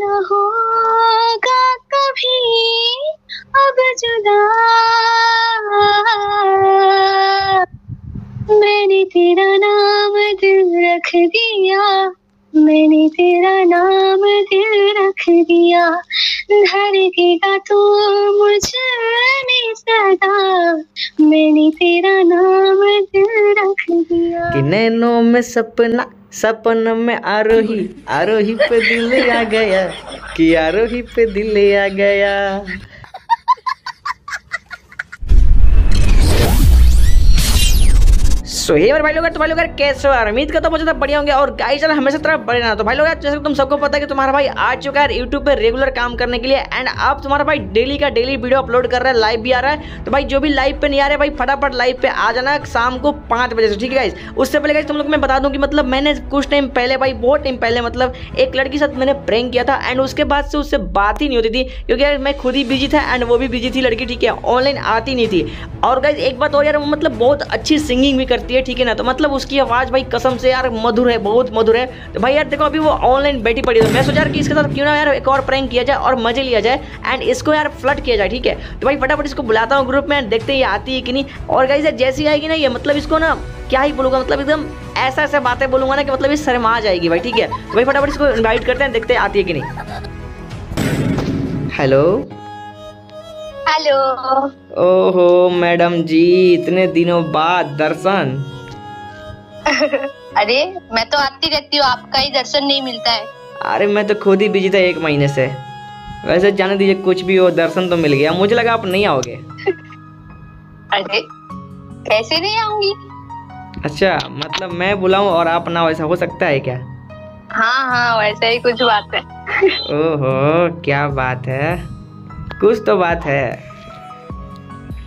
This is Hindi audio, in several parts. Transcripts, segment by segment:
न होगा कभी अब जुदा। मैंने तेरा नाम दिल रख दिया, मैंने तेरा नाम दिल रख दिया। धड़केगा तो मुझ सदा, मैंने तेरा नाम दिल रख दिया। कि नैनों में सपना सपन में आरोही आरोही पे दिल आ गया कि आरोही पे दिल आ गया। सो मेरे भाई लोग तो भाई लोग कैसे हो यार? उम्मीद करता हूँ मुझे तो बढ़िया होंगे और गाइस यार हमेशा तरह बढ़े ना तो भाई लोग जैसे तुम सबको पता है कि तुम्हारा भाई आ चुका है यूट्यूब पे रेगुलर काम करने के लिए एंड अब तुम्हारा भाई डेली का डेली वीडियो अपलोड कर रहा है लाइव भी आ रहा है। तो भाई जो भी लाइव पे नहीं आ रहे भाई फटाफट लाइव पे आ जाना शाम को पाँच बजे से, ठीक है गाइस उससे पहले गाइस तुम लोग मैं बता दूँ कि मतलब मैंने कुछ टाइम पहले भाई, बहुत टाइम पहले मतलब एक लड़की के साथ मैंने प्रैंक किया था एंड उसके बाद से उससे बात ही नहीं होती थी क्योंकि मैं खुद ही बिज़ी था एंड वो भी बिज़ी थी लड़की, ठीक है? ऑनलाइन आती नहीं थी। और गाइज़ एक बात और यार मतलब बहुत अच्छी सिंगिंग भी करती है, ठीक है ना? तो मतलब उसकी आवाज़ भाई कसम से यार मधुर है, बहुत मधुर है। तो भाई यार देखो, अभी वो ऑनलाइन बैठी पड़ी है। मैं सोचा कि इसके साथ क्यों ना यार एक और प्रैंक किया जाए और मज़े लिया जाए एंड इसको यार फ्लड किया जाए, ठीक है? तो भाई फटाफट इसको बुलाता हूँ ग्रुप में देखते हैं ये आती है कि नहीं। और गाइस यार जैसी आएगी ना ये मतलब इसको ना क्या ही बोलूँगा मतलब एकदम ऐसा ऐसा बातें बोलूँगा ना कि मतलब ये शर्मा जाएगी भाई, ठीक है? तो भाई फटाफट इसको इनवाइट करते हैं, देखते आती है कि नहीं। Hello hello. ओहो मैडम जी इतने दिनों बाद दर्शन। अरे मैं तो आती रहती हूँ आपका ही दर्शन नहीं मिलता है। अरे मैं तो खुद ही बिज़ी था एक महीने से। वैसे जाने दीजिए कुछ भी हो दर्शन तो मिल गया। मुझे लगा आप नहीं आओगे। अरे कैसे नहीं आऊँगी? अच्छा मतलब मैं बुलाऊं और आप ना वैसा हो सकता है क्या? हाँ हाँ वैसा ही कुछ बात है। ओहो क्या बात है। कुछ तो बात है।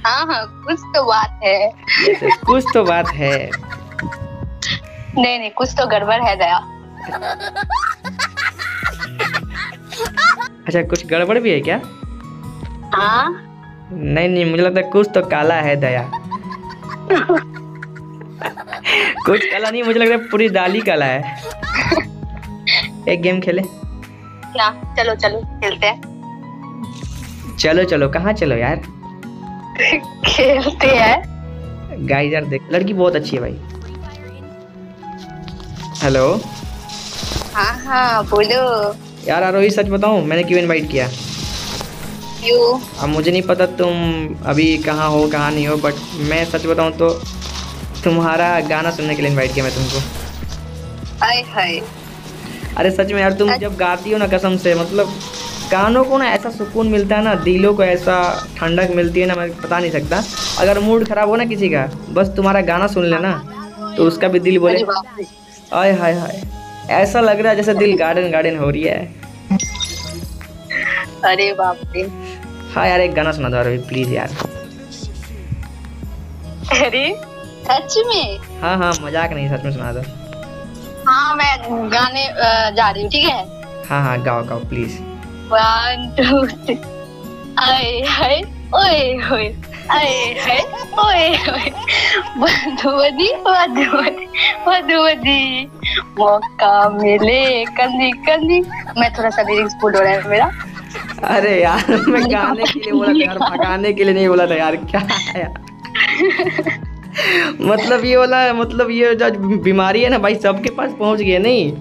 हाँ हाँ कुछ तो बात है। Yes, कुछ तो बात है। नहीं नहीं कुछ तो गड़बड़ है दया। अच्छा कुछ गड़बड़ भी है क्या? हाँ। नहीं नहीं मुझे लगता है कुछ तो काला है दया। कुछ काला नहीं मुझे लग रहा है पूरी दाली काला है। एक गेम खेले। क्या चलो चलो खेलते हैं। चलो चलो कहाँ चलो यार? खेलते हैं। गाइस यार देख लड़की बहुत अच्छी है भाई। हेलो हाँ हाँ बोलो। यार आरोही सच बताऊँ मैंने क्यों इनवाइट किया? क्यों? अब मुझे नहीं पता तुम अभी कहाँ हो कहाँ नहीं हो बट मैं सच बताऊँ तो तुम्हारा गाना सुनने के लिए इनवाइट किया मैं तुमको। हाय हाय। अरे सच में यार तुम जब गाती हो ना कसम से मतलब कानों को ना ऐसा सुकून मिलता है ना दिलों को ऐसा ठंडक मिलती है ना मैं बता नहीं सकता। अगर मूड खराब हो ना किसी का बस तुम्हारा गाना सुन लेना तो उसका भी दिल बोले आय हाय हाय। ऐसा लग रहा है जैसे दिल गार्डन गार्डन हो रही है। अरे बाप रे। हाँ यार एक गाना सुना दो अभी प्लीज़ यार। अरे सच में? हाँ हाँ मज़ाक नहीं सच में सुना दो। हाँ मैं गाने जा रही हूँ ठीक है? हाँ हाँ गाओ गाओ प्लीज़। आए हाय ओए होए मधुवनी मधुवनी मधुवनी मौका मिले कंदी कंदी मैं थोड़ा सा लिरिक्स हो रहा है मेरा। अरे यार, मैं गाने के लिए बोला था यार भगाने के लिए नहीं बोला था यार, क्या यार? मतलब ये वाला मतलब ये जो बीमारी है ना भाई, सबके पास पहुँच है नहीं?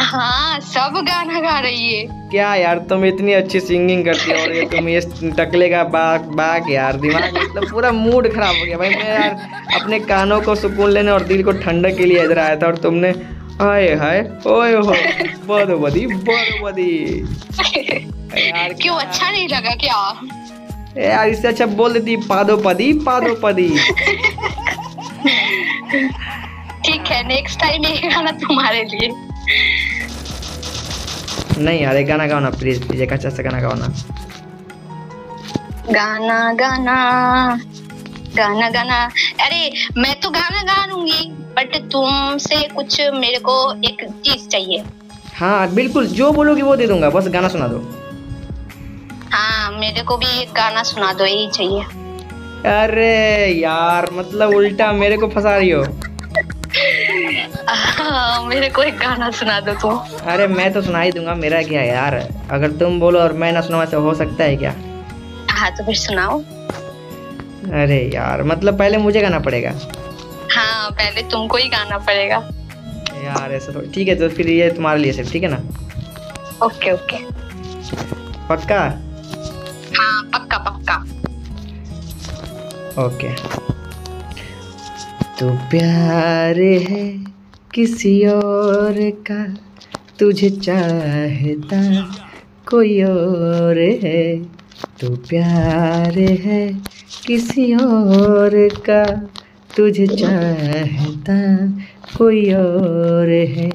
हाँ सब गाना गा रही है। क्या यार तुम इतनी अच्छी सिंगिंग करती हो और ये तुम ये टकले का बाग बाग यार दिमाग मतलब पूरा मूड खराब हो गया। भाई मैं यार अपने कानों को सुकून लेने और दिल को ठंडक के लिए इधर आया था और तुमने हाय हाय ओए हो बदो बदी बदो बदी यार क्यों अच्छा नहीं लगा क्या? यार इससे अच्छा बोल देती पादो पदी पादो पदी ठीक है नेक्स्ट टाइम ये गाना तुम्हारे लिए। नहीं यार एक गाना गाओ ना प्लीज़ प्लीज़ एक अच्छा सा गाना गाओ ना। गाना गाना गाना गाना। अरे मैं तो गाना गा लूँगी बट तुमसे कुछ मेरे को एक चीज़ चाहिए। हाँ बिल्कुल जो बोलोगी वो दे दूँगा बस गाना सुना दो। हाँ मेरे को भी एक गाना सुना दो यही चाहिए। अरे यार मतलब उल्टा मेरे को फंसा रही हो। हाँ मेरे को एक गाना सुना दो तुम। अरे मैं तो सुना ही दूँगा मेरा क्या यार? अगर तुम बोलो और मैं ना सुना वैसे हो सकता है क्या? हाँ तो फिर सुनाओ। अरे यार मतलब पहले मुझे गाना पड़ेगा। हाँ पहले तुमको ही गाना पड़ेगा। यार ऐसा तो ठीक है तो फिर ये तुम्हारे लिए सिर्फ़ ठीक है ना? Okay okay. पक्का? हाँ पक्का पक्का। ओके। तू प्यार है। किसी और का तुझे चाहता कोई और है। तू प्यार है किसी और का तुझे चाहता कोई और है।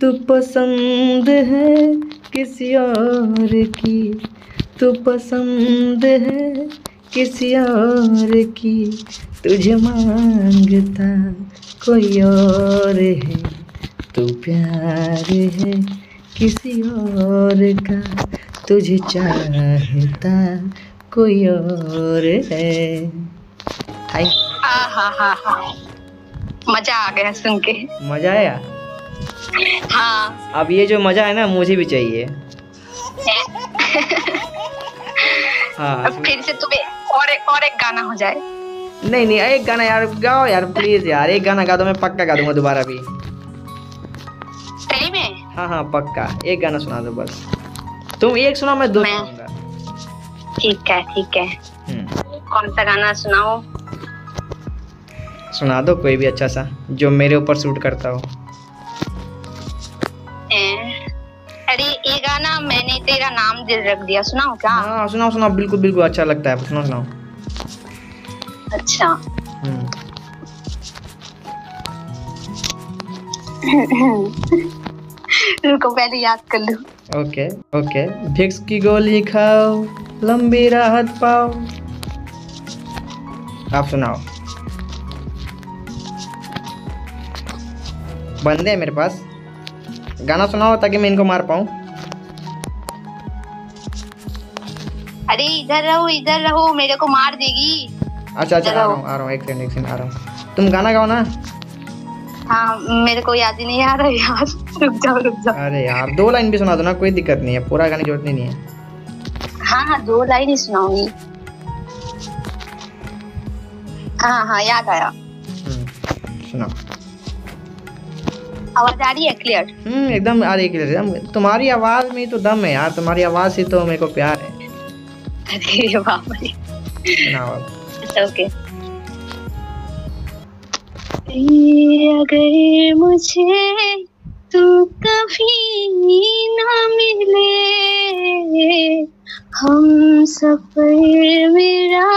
तू पसंद है किसी और की, तू पसंद है किसी और की। तुझे माँगता कोई और है तू प्यार है किसी और का तुझे चाहता कोई और है। हाय। मज़ा आ गया सुन के। मज़ा आया? हाँ। अब ये जो मज़ा है ना मुझे भी चाहिए। हाँ अब फिर से तुम्हें और एक और एक गाना हो जाए। नहीं नहीं एक गाना यार गाओ यार प्लीज़ यार एक गाना गा दो मैं पक्का गा दूँगा दोबारा भी। सही में? हाँ हाँ पक्का एक गाना सुना दो बस। तुम एक सुनाओ मैं दो सुनाऊँगा। ठीक है ठीक है। हम्म, कौन सा गाना सुनाओ? सुना दो कोई भी अच्छा सा जो मेरे ऊपर सूट करता हो। अरे ये गाना मैंने तेरा नाम दिल रख दिया सुनाओ क्या? हाँ सुनाओ सुनाओ बिल्कुल बिल्कुल अच्छा लगता है सुनाओ सुनाओ। अच्छा। रुको पहले याद कर लूँ। Okay okay. भिक्स की गोली खाओ लंबी राहत पाओ। आप सुनाओ। बंदे हैं मेरे पास। गाना सुनाओ ताकि मैं इनको मार पाऊँ। अरे इधर रहो इधर रहो मेरे को मार देगी। अच्छा अच्छा आ रहा। हूँ आ रहा हूँ एक सेकंड एक सेकंड आ रहा हूँ। तुम गाना गाओ ना। हाँ मेरे को याद ही नहीं आ रहा यार। रुक जाओ रुक जाओ। अरे यार दो लाइन भी सुना दो ना कोई दिक्कत नहीं है पूरा गाने ज़रूरत नहीं है। हाँ हाँ दो लाइन ही सुनाऊँगी। हाँ हाँ याद आया। हम्म, सुनाओ। आवाज़ आ रही है क्लियर हम्म एकदम आ रही है एकदम। तुम्हारी आवाज़ में तो दम है यार तुम्हारी आवाज़ से तो मेरे को प्यार है। अरे बाप रे। सुनाओ अच्छा ओके अगर मुझे तू कभी ना मिले, हम सफ़र मेरा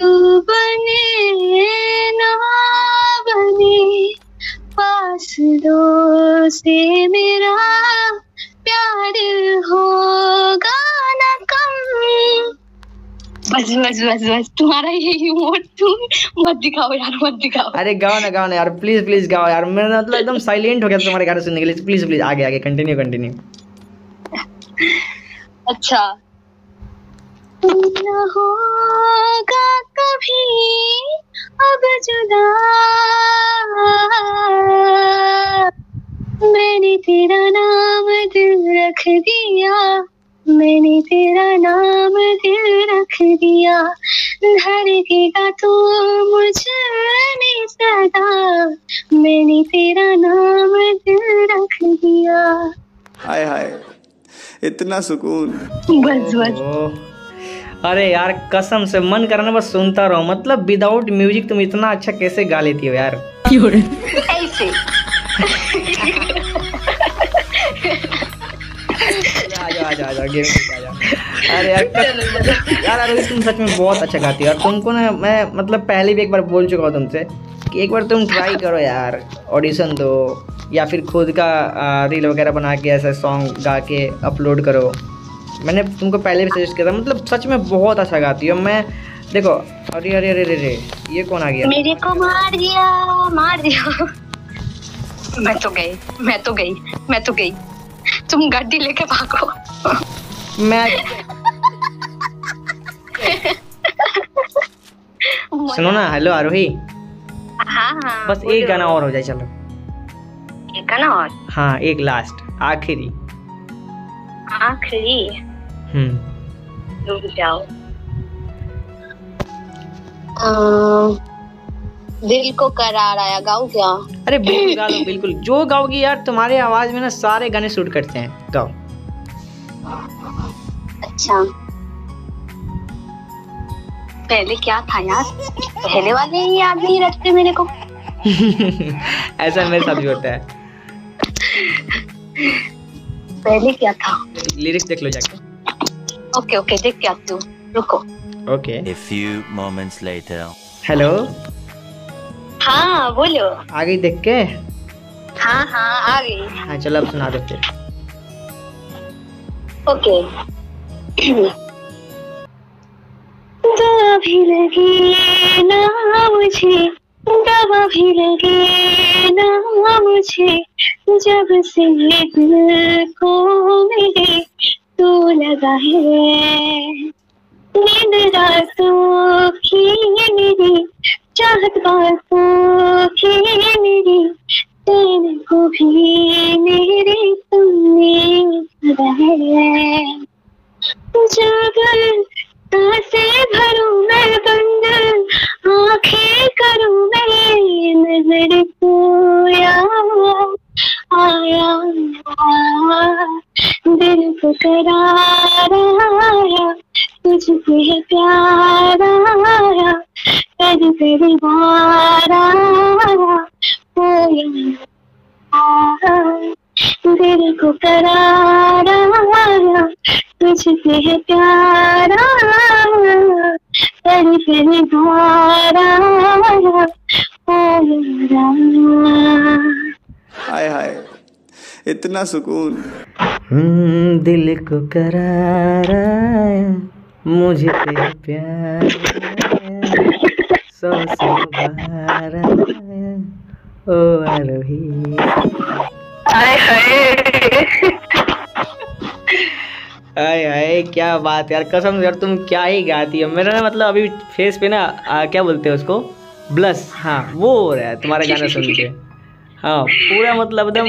तू बने ना बने, पास दो से मेरा, प्यार होगा बस बस बस बस। तुम्हारा यही मोड तुम मत दिखाओ यार मत दिखाओ। अरे गाओ ना गाओ ना यार प्लीज़ प्लीज़ गाओ यार। मैं मतलब एकदम साइलेंट हो गया तुम्हारे गाने सुनने के लिए। प्लीज़ प्लीज़ आगे आगे कंटिन्यू कंटिन्यू अच्छा। न होगा कभी अब जुदा। मैंने तेरा नाम दिल रख दिया। मैंने तेरा नाम दिल रख दिया। धड़केगा तू मुझमें सदा। मैंने तेरा नाम दिल रख दिया। हाय हाय इतना सुकून। बस बस। अरे यार कसम से मन करना बस सुनता रहो। मतलब विदाउट म्यूज़िक तुम इतना अच्छा कैसे गा लेती हो यार? ऐसे। अरे तुम सच में बहुत अच्छा गाती हो। और तुमको ना, मैं मतलब पहले भी एक बार बोल चुका हूँ तुमसे कि एक बार तुम ट्राई करो यार ऑडिशन दो, या फिर खुद का रील वगैरह बना के ऐसा सॉन्ग गा के अपलोड करो। मैंने तुमको पहले भी सजेस्ट किया था मतलब सच में बहुत अच्छा गाती हो। मैं देखो, अरे अरे अरे अरे ये कौन आ गया? मेरे को मार दिया मार दिया। मैं तो गई, मैं तो गई, मैं तो गई। तुम गाड़ी लेके भागो। मैं सुनो ना हेलो आरोही हाँ हाँ बस एक गाना और हो जाए चलो। एक गाना और? हाँ एक लास्ट आखिरी। आखिरी? हम्म। रुक जाओ। दिल को करार आया गाओ क्या? अरे बिल्कुल गा लो बिल्कुल। जो गाओगी यार तुम्हारे आवाज़ में ना सारे गाने शूट करते हैं। गाओ। अच्छा। पहले क्या था यार? पहले वाले ही याद नहीं रखते मेरे को। ऐसा मेरे साथ भी होता है। पहले क्या था? लिरिक्स देख लो जाके। ओके ओके देख के आती हूँ। रुको। Okay A few moments later. Hello हाँ बोलो। आ गई देख के? हाँ हाँ आ गई। हाँ चलो अब सुना दो फिर। ओके दवा भी लगे ना मुझे दवा भी लगे ना मुझे, जब से ये दिल को मेरे तो लगा है। नींद रातों की मेरी, चाहत बातों की मेरी, तेरे को भी मेरे तुमने है। जागर से भरूं मैं बंद आँखें करूँ मैं नज़र को आया दिल को करार तुझको है प्यार कर कर बार दिल को करार तुझसे है प्यार कर कर बार हाय हाय। इतना सुकून। हम्म, दिल को करारा मुझे तेरा प्यार आया, सौ सौ बार ओ आरोही हाय हाय। आय आय क्या बात यार कसम यार तुम क्या ही गाती हो। मेरा ना मतलब अभी फेस पे ना आ, क्या बोलते हैं उसको? ब्लस हाँ वो हो रहा है तुम्हारा गाना सुन के। हाँ पूरा मतलब एकदम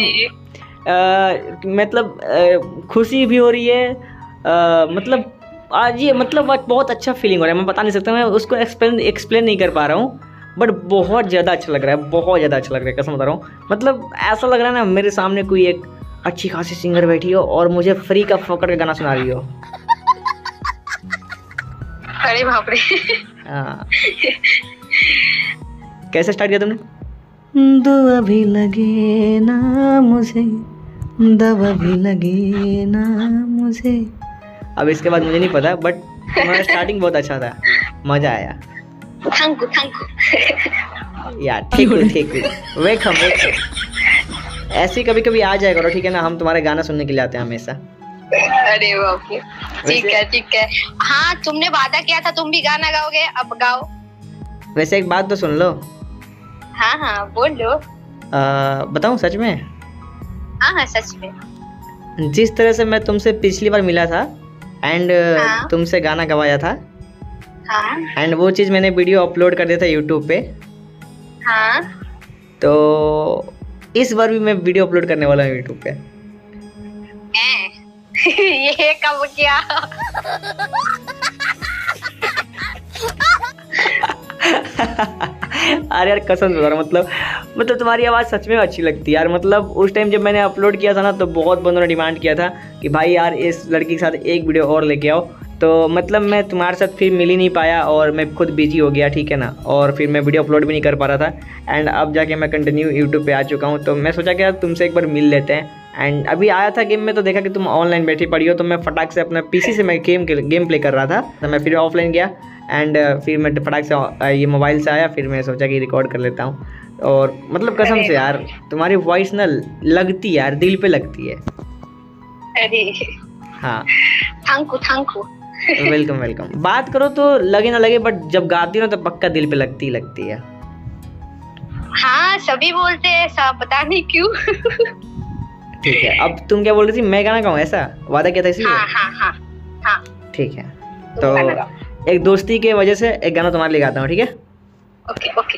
मतलब अ, खुशी भी हो रही है अ, मतलब आज ये मतलब बहुत अच्छा फीलिंग हो रहा है मैं बता नहीं सकता मैं उसको एक्सप्लेन एक्सप्लेन नहीं कर पा रहा हूँ बट बहुत ज़्यादा अच्छा लग रहा है बहुत ज़्यादा अच्छा लग रहा है कसम बता रहा हूँ। मतलब ऐसा लग रहा है ना मेरे सामने कोई एक अच्छी खासी सिंगर बैठी हो और मुझे फ्री का फोकट का गाना सुना रही हो। अरे बाप रे। हाँ। कैसे स्टार्ट किया तुमने? दुआ भी लगे ना मुझे दवा भी लगे ना मुझे। अब इसके बाद मुझे नहीं पता बट तुम्हारा स्टार्टिंग बहुत अच्छा था। मज़ा आया। Thank you thank you. यार ठीक है ठीक है। Welcome welcome. ऐसे ही कभी कभी आ जाया करो ठीक है ना हम तुम्हारे गाना सुनने के लिए आते हैं हमेशा। अरे ठीक है ठीक है। हाँ तुमने वादा किया था तुम भी गाना गाओगे अब गाओ। वैसे एक बात तो सुन लो। हाँ हाँ बोल लो। बताऊँ सच में? हाँ हाँ सच में। जिस तरह से मैं तुमसे पिछली बार मिला था एंड हाँ। तुमसे गाना गवाया था हाँ। एंड वो चीज़ मैंने वीडियो अपलोड कर दिया था यूट्यूब पे। हाँ। तो इस बार भी मैं वीडियो अपलोड करने वाला हूँ यूट्यूब पे। ये कब किया? अरे यार कसम से मतलब मतलब तुम्हारी आवाज़ सच में अच्छी लगती है यार। मतलब उस टाइम जब मैंने अपलोड किया था ना तो बहुत बंदों ने डिमांड किया था कि भाई यार इस लड़की के साथ एक वीडियो और लेके आओ। तो मतलब मैं तुम्हारे साथ फिर मिल ही नहीं पाया और मैं खुद बिज़ी हो गया ठीक है ना? और फिर मैं वीडियो अपलोड भी नहीं कर पा रहा था। एंड अब जाके मैं कंटिन्यू यूट्यूब पे आ चुका हूँ तो मैं सोचा कि यार तुमसे एक बार मिल लेते हैं। एंड अभी आया था गेम में तो देखा कि तुम ऑनलाइन बैठी पड़ी हो तो मैं फटाक से अपना पीसी से मैं गेम गेम प्ले कर रहा था। तो मैं फिर ऑफलाइन गया। एंड फिर मैं फटाक से ये मोबाइल से आया फिर मैं सोचा कि रिकॉर्ड कर लेता हूँ। और मतलब कसम से यार तुम्हारी वॉइस ना लगती यार दिल पे लगती है। अरे। हाँ। Thank you thank. You welcome welcome बात करो तो लगे ना लगे बट जब गाती हो तो पक्का दिल पे लगती ही लगती है। हाँ सभी बोलते हैं सब पता नहीं क्यों? ठीक है अब तुम क्या बोल रही थी? मैं गाना गाऊँ ऐसा? वादा किया था इसलिए? हाँ हाँ हाँ हाँ। ठीक है तो एक दोस्ती के वजह से एक गाना तुम्हारे लिए गाता हूँ ठीक है? Okay okay.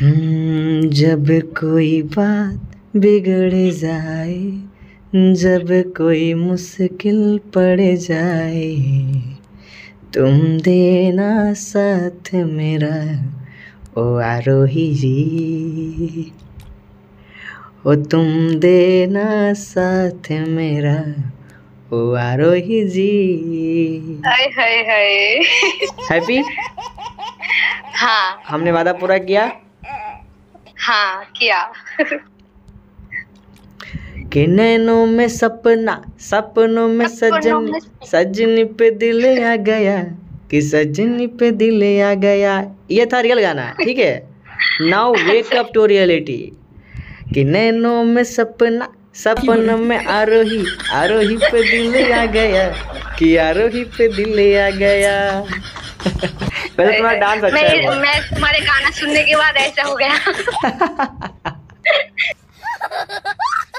हम्म, जब कोई बात बिगड़ जाए जब कोई मुश्किल पड़ जाए तुम देना साथ मेरा ओ आरोही जी। ओ तुम देना साथ मेरा ओ आरोही जी। हाय हाय हाय। हैप्पी? हाँ। हमने वादा पूरा किया? हाँ किया। कि नैनों में सपना सपनों में सजन सजनी पे दिल आ गया कि सजनी पे दिल आ गया। ये था रियल गाना ठीक है? Now wake up to reality कि नैनों में सपना सपनों में आरोही आरोही पे दिल आ गया कि आरोही पे दिल आ गया। वैसे तुम्हारा डांस अच्छा मैं है मैं तुम्हारे गाना सुनने के बाद ऐसा हो गया।